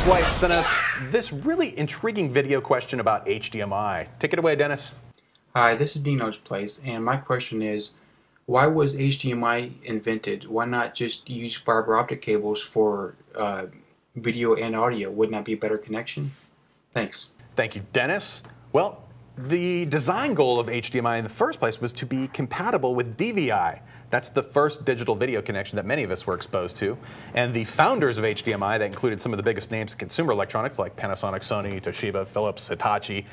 Dennis White sent us this really intriguing video question about HDMI. Take it away, Dennis. Hi, this is Dino's Place, and my question is, why was HDMI invented? Why not just use fiber optic cables for uh, video and audio? Wouldn't that be a better connection? Thanks. Thank you, Dennis. Well, the design goal of HDMI in the first place was to be compatible with DVI. That's the first digital video connection that many of us were exposed to. And the founders of HDMI, that included some of the biggest names in consumer electronics like Panasonic, Sony, Toshiba, Philips, Hitachi,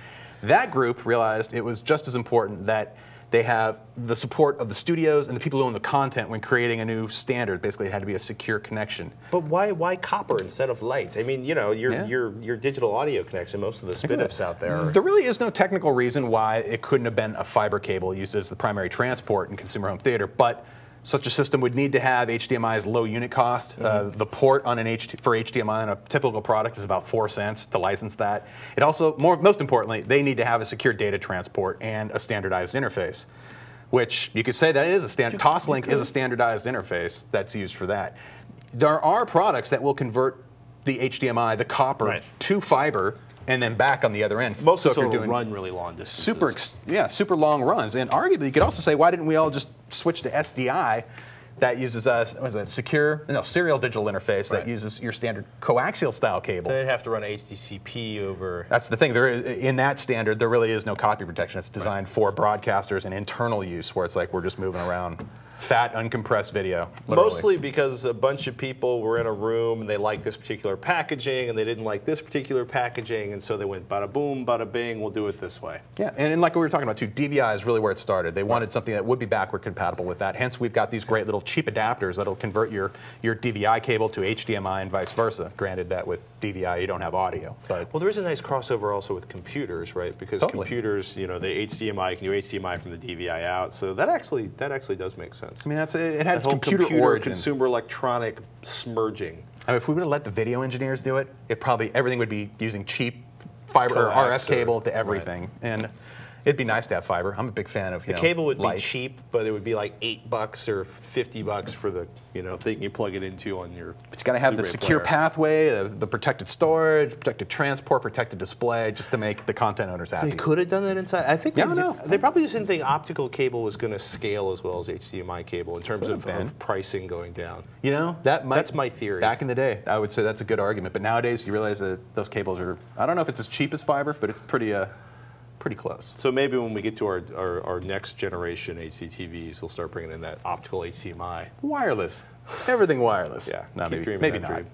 that group realized it was just as important that they have the support of the studios and the people who own the content when creating a new standard. Basically, it had to be a secure connection. But why why copper instead of light? I mean, you know, your Yeah. your your digital audio connection. Most of the S/PDIFs out there. Are, There really is no technical reason why it couldn't have been a fiber cable used as the primary transport in consumer home theater, but such a system would need to have HDMI's low unit cost. Uh, Mm-hmm. the port on an H for HDMI on a typical product is about four cents to license that. It also, more, most importantly, they need to have a secure data transport and a standardized interface, which you could say that is a standard. Toslink is a standardized interface that's used for that. There are products that will convert the HDMI, the copper, Right. to fiber and then back on the other end. most So of if you're doing run really long distances. super, yeah, super long runs. And arguably, you could also say, why didn't we all just switch to SDI? That uses a was a secure, no, serial digital interface Right. that uses your standard coaxial style cable. They'd have to run HDCP over. That's the thing. There is, in that standard, there really is no copy protection. It's designed for broadcasters and internal use, where it's like we're just moving around fat, uncompressed video. literally. Mostly because a bunch of people were in a room and they liked this particular packaging and they didn't like this particular packaging, and so they went bada boom, bada bing, we'll do it this way. Yeah, and, and like we were talking about too, DVI is really where it started. They wanted something that would be backward compatible with that. Hence, we've got these great little cheap adapters that'll convert your, your DVI cable to HDMI and vice versa. Granted that with DVI you don't have audio, but Well, there is a nice crossover also with computers, right? Because Totally. computers, you know, the HDMI can do HDMI from the DVI out, so that actually that actually does make sense. I mean that's it had its whole computer, origins. consumer electronic smurging. I mean, if we would have let the video engineers do it, it probably everything would be using cheap fiber or Coax RF cable or- to everything, and it'd be nice to have fiber. I'm a big fan of you The know, cable would light. be cheap, but it would be like eight bucks or fifty bucks for the you know thing you plug it into on your. But you got to have the Blu-ray secure player. pathway, the, the protected storage, protected transport, protected display, just to make the content owners happy. They could have done that inside. I think Yeah, they, I know. they probably just didn't think optical cable was going to scale as well as HDMI cable in terms of, of pricing going down. You know, that might, That's my theory. Back in the day, I would say that's a good argument. But nowadays, you realize that those cables are, I don't know if it's as cheap as fiber, but it's pretty, uh, pretty close. So maybe when we get to our, our, our next generation HD TVs, they'll start bringing in that optical HDMI. Wireless. Everything wireless. Yeah, No, maybe, maybe not. dream.